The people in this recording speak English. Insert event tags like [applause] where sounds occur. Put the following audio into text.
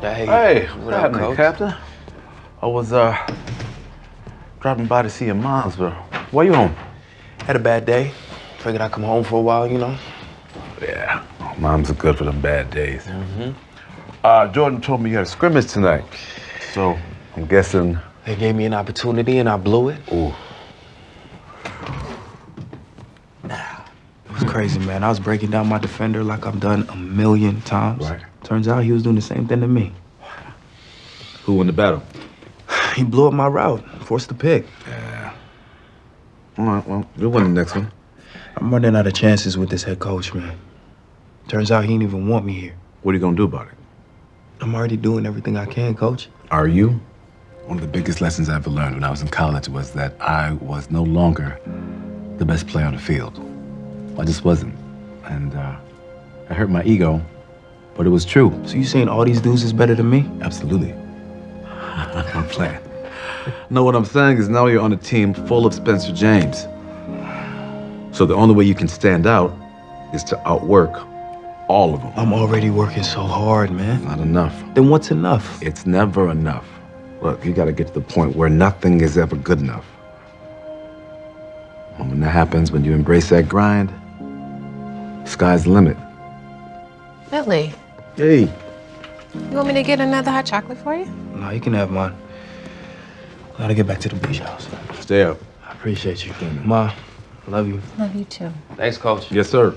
Hey, Hey, what up, happening, Coach? Captain? I was uh dropping by to see your mom's, but why you home? Had a bad day. Figured I'd come home for a while, you know. Yeah, moms are good for them bad days. Mm-hmm. Uh, Jordan told me you had a scrimmage tonight, so I'm guessing. They gave me an opportunity and I blew it. Ooh, It was crazy, man. I was breaking down my defender like I've done a million times. Right. Turns out he was doing the same thing to me. who won the battle? [sighs] He blew up my route, forced the pick. All right, well, you'll win the next one. I'm running out of chances with this head coach, man. Turns out he didn't even want me here. What are you gonna do about it? I'm already doing everything I can, coach. Are you? One of the biggest lessons I ever learned when I was in college was that I was no longer the best player on the field. I just wasn't. And uh, it hurt my ego, but it was true. So you saying all these dudes is better than me? Absolutely. [laughs] I'm playing. No, what I'm saying is now you're on a team full of Spencer James. So the only way you can stand out is to outwork all of them. I'm already working so hard, man. Not enough. Then what's enough? It's never enough. Look, you gotta get to the point where nothing is ever good enough. And when that happens, when you embrace that grind, sky's the limit. Billy, Hey. you want me to get another hot chocolate for you? No, you can have mine. I gotta get back to the beach house. Stay up. I appreciate you. Ma, love you. Love you too. Thanks, coach. Yes, sir.